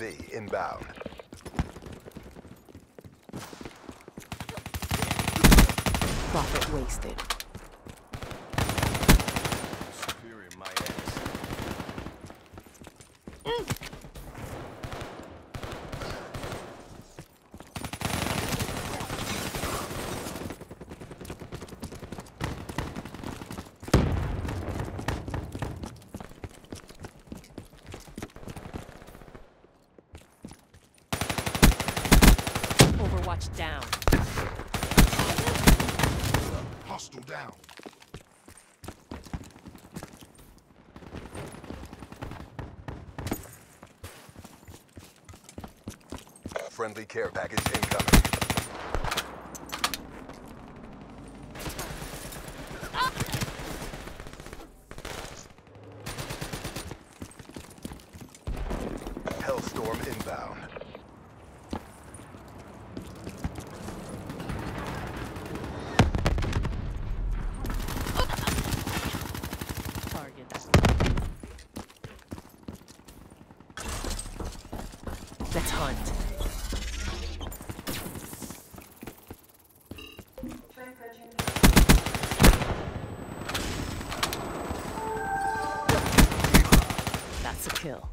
UAV inbound. Prophet wasted. Overwatch down. Hostile down. Friendly care package incoming. Hellstorm inbound. That's a kill.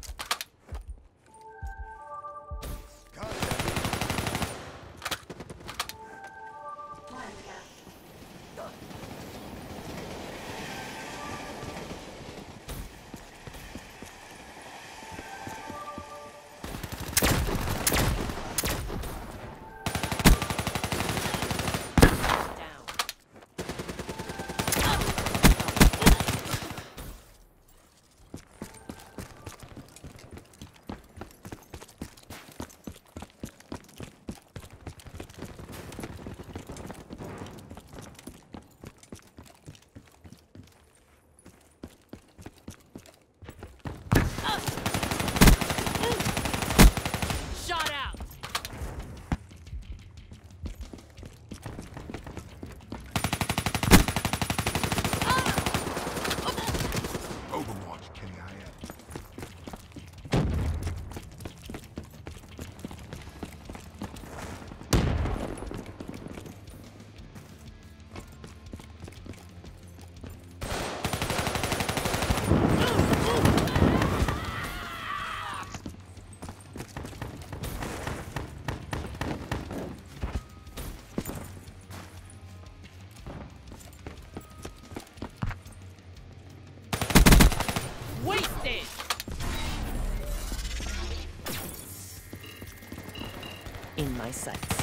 In my sights.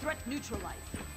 Threat neutralized.